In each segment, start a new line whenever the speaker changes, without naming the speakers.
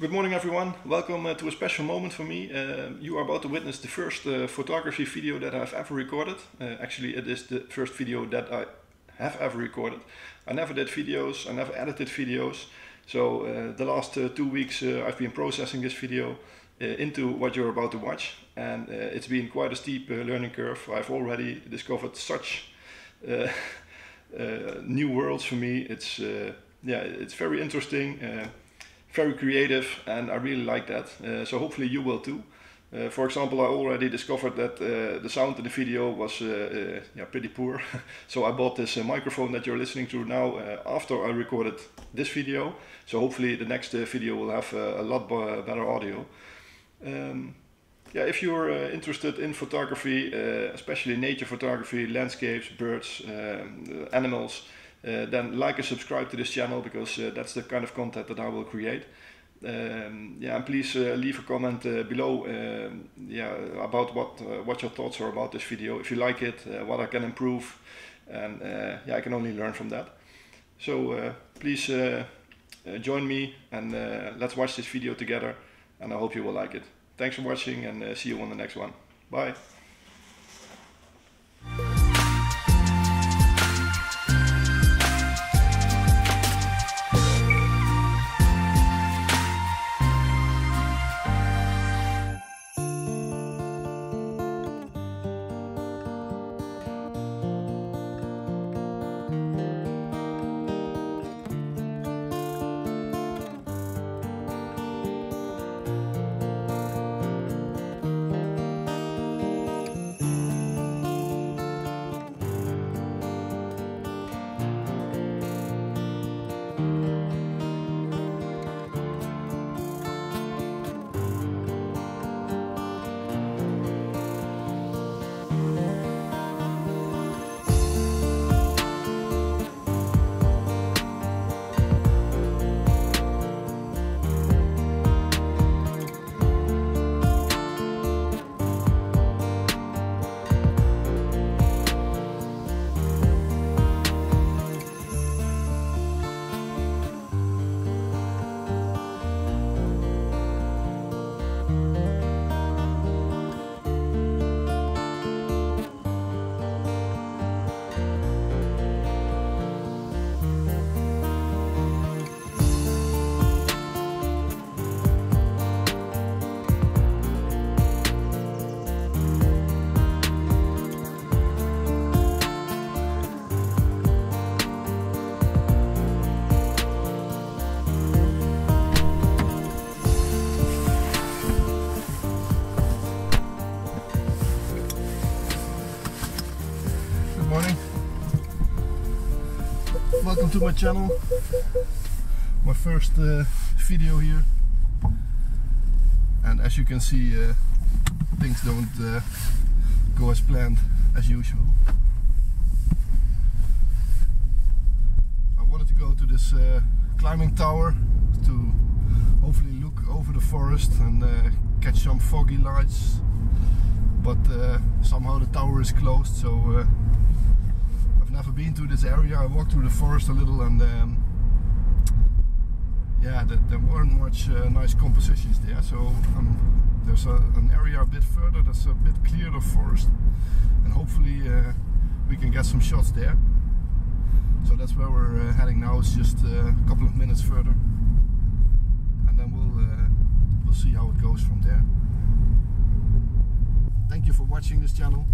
Good morning, everyone. Welcome uh, to a special moment for me. Uh, you are about to witness the first uh, photography video that I've ever recorded. Uh, actually, it is the first video that I have ever recorded. I never did videos, I never edited videos. So uh, the last uh, two weeks I've been processing this video into what you're about to watch. And it's been quite a steep learning curve. I've already discovered such new worlds for me. It's, yeah, it's very interesting very creative and I really like that. Uh, so hopefully you will too. Uh, for example, I already discovered that uh, the sound in the video was uh, uh, yeah, pretty poor. so I bought this uh, microphone that you're listening to now after I recorded this video. So hopefully the next video will have a lot better audio. Um, yeah, if you're interested in photography, especially nature photography, landscapes, birds, um, animals, then like and subscribe to this channel because uh, that's the kind of content that I will create. Um, yeah, and please uh, leave a comment below um, yeah, about what, what your thoughts are about this video. If you like it, what I can improve, and yeah, I can only learn from that. So please join me and let's watch this video together and I hope you will like it. Thanks for watching and see you on the next one. Bye. Welcome to my channel. My first uh, video here. And as you can see uh, things don't uh, go as planned as usual. I wanted to go to this uh, climbing tower to hopefully look over the forest and uh, catch some foggy lights but uh, somehow the tower is closed so uh, I've never been to this area. I walked through the forest a little and um, yeah, the, there weren't much uh, nice compositions there. So um, there's a, an area a bit further that's a bit cleared of forest and hopefully uh, we can get some shots there. So that's where we're uh, heading now. It's just uh, a couple of minutes further and then we'll, we'll see how it goes from there. Thank you for watching this channel.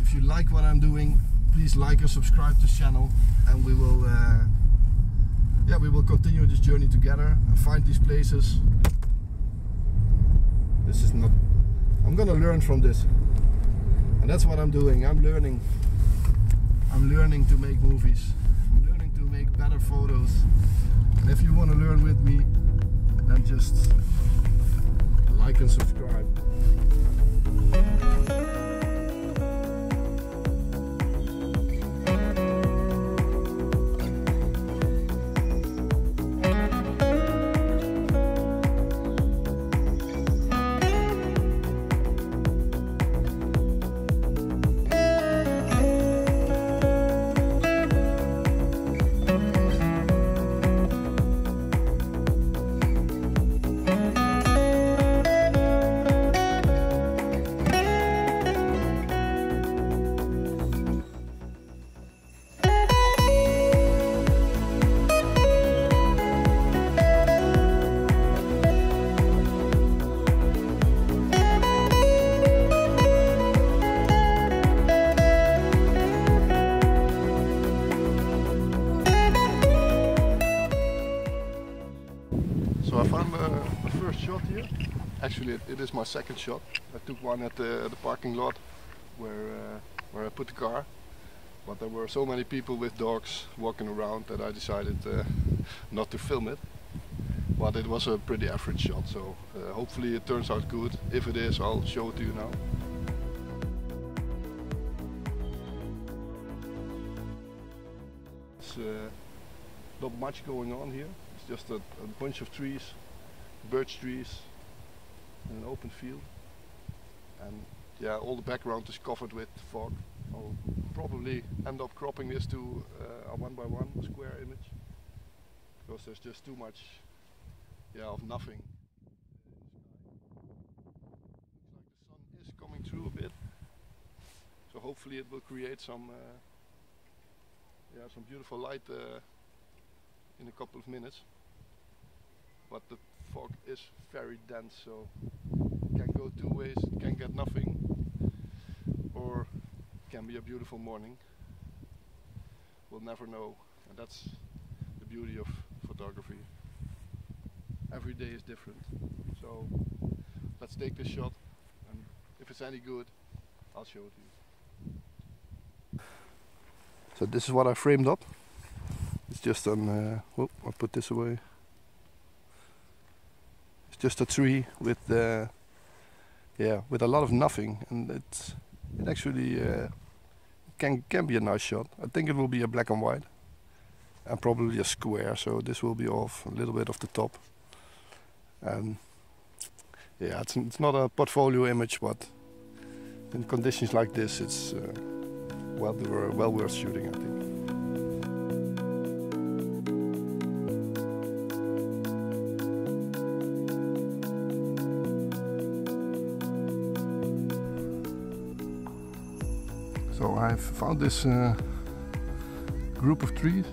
If you like what I'm doing, please like and subscribe to this channel and we will uh, yeah we will continue this journey together and find these places. This is not I'm gonna learn from this. And that's what I'm doing. I'm learning. I'm learning to make movies. I'm learning to make better photos. And if you want to learn with me then just like and subscribe
my second shot. I took one at the, the parking lot where uh, where I put the car. But there were so many people with dogs walking around that I decided uh, not to film it. But it was a pretty average shot, so uh, hopefully it turns out good. If it is, I'll show it to you now. Uh, not much going on here. It's just a, a bunch of trees, birch trees, in an open field. And yeah, all the background is covered with fog. I'll probably end up cropping this to uh, a one by one square image because there's just too much yeah, of nothing. Looks like the sun is coming through a bit, so hopefully it will create some uh, yeah some beautiful light uh, in a couple of minutes. But the fog is very dense, so it can go two ways. It can get nothing, or it can be a beautiful morning. We'll never know, and that's the beauty of photography. Every day is different. So let's take this shot, and if it's any good, I'll show it to you. So this is what I framed up. It's just an. Uh, oh, I'll put this away. Just a tree with, uh, yeah, with a lot of nothing, and it's it actually uh, can can be a nice shot. I think it will be a black and white, and probably a square. So this will be off a little bit of the top. And yeah, it's it's not a portfolio image, but in conditions like this, it's uh, well well worth shooting. I think. I've found this uh, group of trees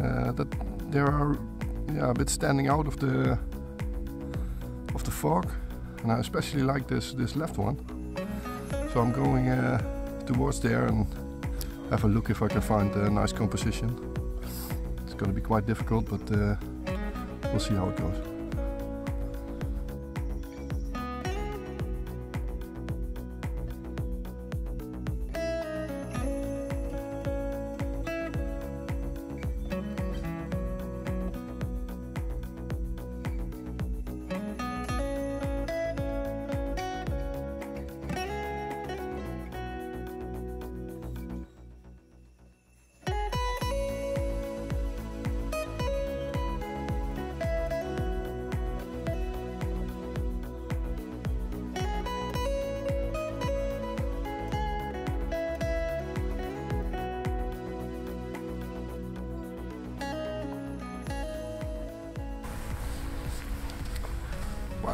uh, that they are yeah, a bit standing out of the of the fog, and I especially like this this left one. So I'm going uh, towards there and have a look if I can find a nice composition. It's going to be quite difficult, but uh, we'll see how it goes.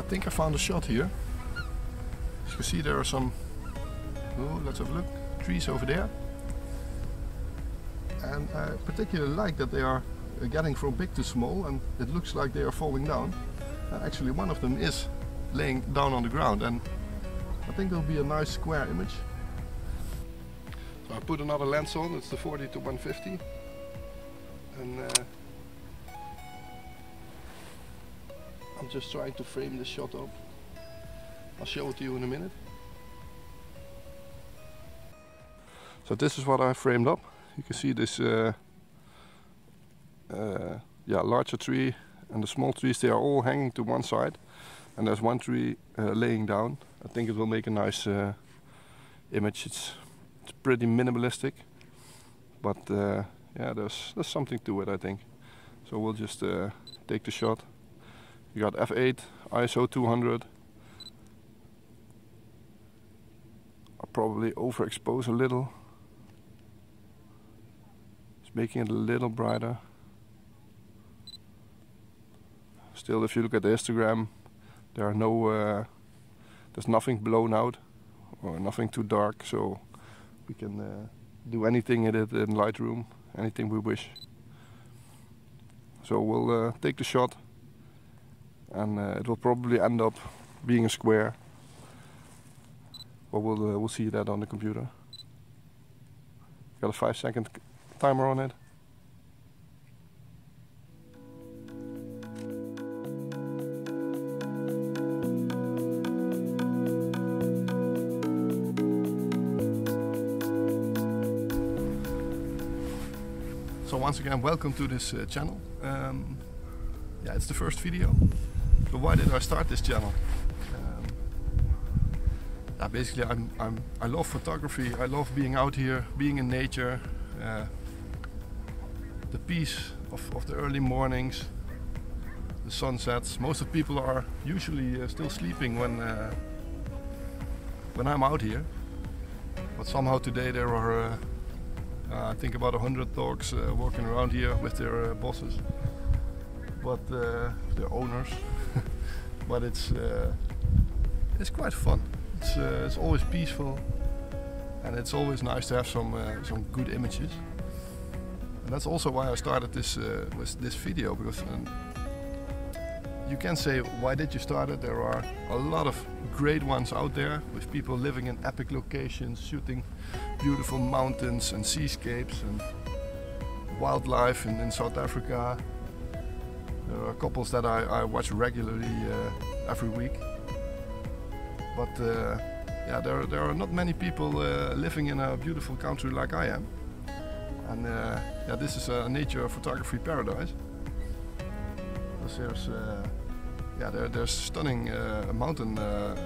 Think I found a shot here. As you can see there are some, oh, let's have a look, trees over there. And I particularly like that they are getting from big to small and it looks like they are falling down. And actually one of them is laying down on the ground and I think it'll be a nice square image. So I put another lens on, it's the 40 to 150. And uh, I'm just trying to frame this shot up. I'll show it to you in a minute. So this is what I framed up. You can see this uh, uh, yeah, larger tree and the small trees, they are all hanging to one side. And there's one tree uh, laying down. I think it will make a nice uh, image. It's, it's pretty minimalistic. But uh, yeah, there's, there's something to it, I think. So we'll just uh, take the shot. You got f8, ISO 200. I'll probably overexpose a little. Just making it a little brighter. Still, if you look at the histogram, there are no, uh, there's nothing blown out or nothing too dark, so we can uh, do anything in it in Lightroom, anything we wish. So we'll uh, take the shot and uh, it will probably end up being a square. But we'll, uh, we'll see that on the computer. Got a five second timer on it. So once again, welcome to this uh, channel. Um, yeah, it's the first video. So why did I start this channel? Um, yeah, basically, I'm, I'm, I love photography. I love being out here, being in nature, uh, the peace of, of the early mornings, the sunsets. Most of people are usually uh, still sleeping when uh, when I'm out here. But somehow today there are, uh, uh I think, about a hundred dogs uh, walking around here with their uh, bosses, but their owners. But it's uh, it's quite fun. It's uh, it's always peaceful, and it's always nice to have some uh, some good images. And that's also why I started this with this video because. Um, you can say, why did you start it? There are a lot of great ones out there with people living in epic locations, shooting beautiful mountains and seascapes and wildlife in, in South Africa. Are couples that I, I watch regularly uh, every week. But uh, yeah, there, there are not many people uh, living in a beautiful country like I am. And uh, yeah, this is a nature photography paradise. Because there's uh, yeah, there, there's stunning uh, mountain, uh,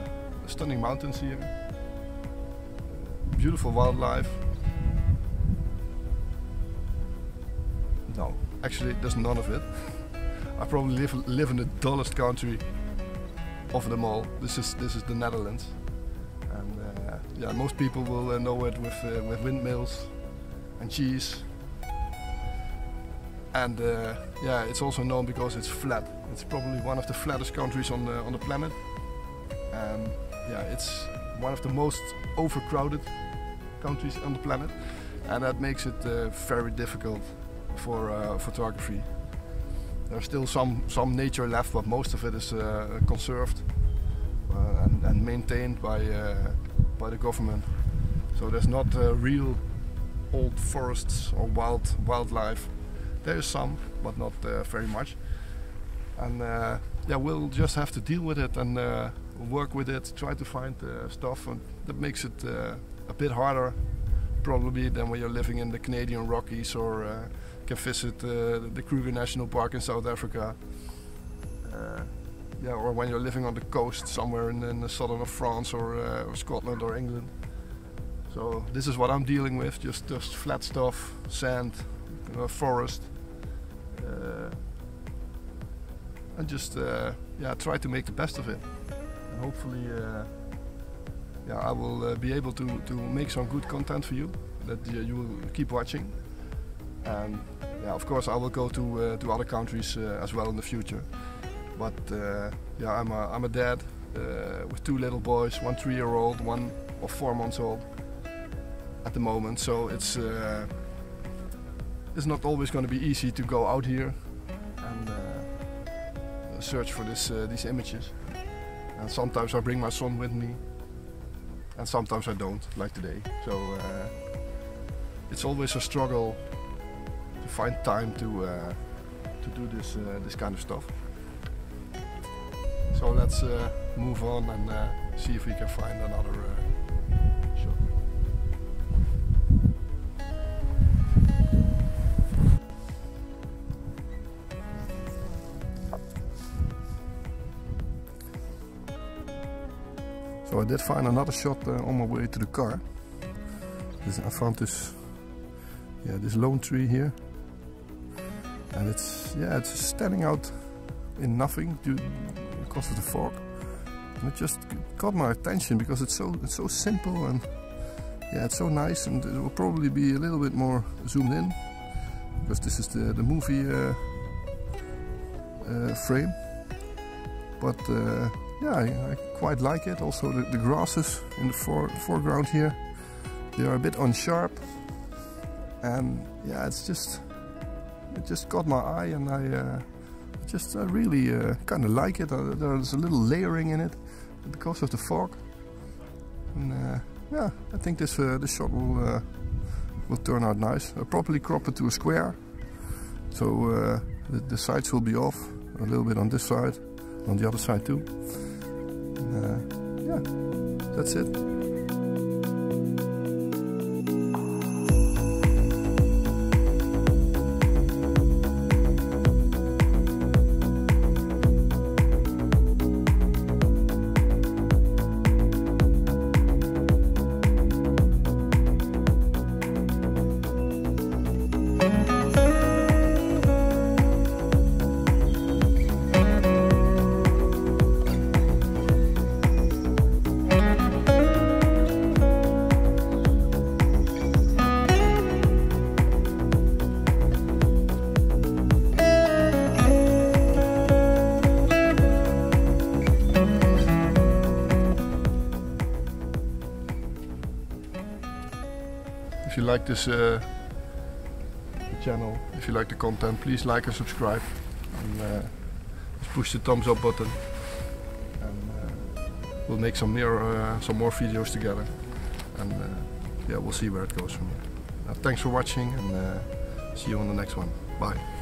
stunning mountains here. Beautiful wildlife. No, actually, there's none of it. I probably live live in the dullest country of them all. This is this is the Netherlands, and uh, yeah, most people will uh, know it with uh, with windmills and cheese. And uh, yeah, it's also known because it's flat. It's probably one of the flattest countries on the, on the planet. And yeah, it's one of the most overcrowded countries on the planet. And that makes it uh, very difficult for uh, photography. There's still some, some nature left, but most of it is uh, conserved uh, and, and, maintained by, uh, by the government. So there's not real old forests or wild wildlife. There is some, but not very much and uh, yeah, we'll just have to deal with it and uh, work with it, try to find uh, stuff, and that makes it uh, a bit harder probably than when you're living in the Canadian Rockies or uh, can visit uh, the Kruger National Park in South Africa. yeah, or when you're living on the coast somewhere in, in the southern of France or, or Scotland or England. So this is what I'm dealing with, just just flat stuff, sand, forest and just uh, yeah try to make the best of it. And hopefully, uh, yeah, I will uh, be able to to make some good content for you that you will keep watching. And yeah, of course, I will go to uh, to other countries uh, as well in the future. But uh, yeah, I'm a I'm a dad with two little boys, one three-year-old, one of four months old at the moment. So it's it's not always going to be easy to go out here and search for this, uh, these images. And sometimes I bring my son with me, and sometimes I don't, like today. So uh, it's always a struggle find time to uh, to do this uh, this kind of stuff. So let's uh, move on and uh, see if we can find another shot. So I did find another shot uh, on my way to the car. This, I found this, yeah, this lone tree here, and it's yeah, it's standing out in nothing due because of the fog. And it just caught my attention because it's so it's so simple and yeah, it's so nice, and it will probably be a little bit more zoomed in because this is the the movie uh, uh, frame, but. Uh, yeah, I, I, quite like it. Also the, the grasses in the for, foreground here, they are a bit unsharp. And yeah, it's just, it just caught my eye and I uh, just uh, really uh, kind of like it. Uh, there's a little layering in it because of the fog. And uh, yeah, I think this, uh, this shot will, will turn out nice. I'll probably crop it to a square. So the, the sides will be off, a little bit on this side, on the other side too uh, yeah, that's it. You like this uh, channel, if you like the content, please like and subscribe. And uh, just push the thumbs up button. And uh, we'll make some more, uh, some more videos together. And uh, yeah, we'll see where it goes from here. Uh, thanks for watching and see you on the next one. Bye.